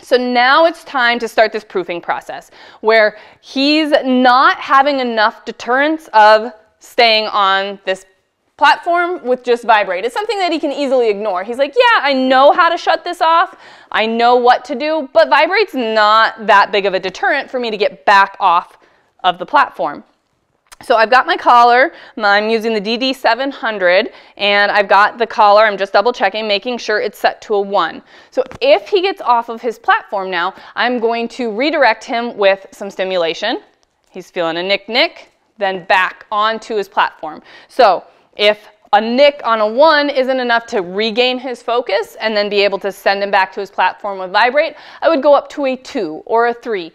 So now it's time to start this proofing process where he's not having enough deterrence of staying on this platform with just vibrate. It's something that he can easily ignore. He's like, yeah, I know how to shut this off. I know what to do, but vibrate's not that big of a deterrent for me to get back off of the platform. So I've got my collar, I'm using the DD700, and I've got the collar, I'm just double checking, making sure it's set to a 1. So if he gets off of his platform now, I'm going to redirect him with some stimulation. He's feeling a nick-nick, then back onto his platform. So if a nick on a one isn't enough to regain his focus and then be able to send him back to his platform with vibrate, I would go up to a two or a three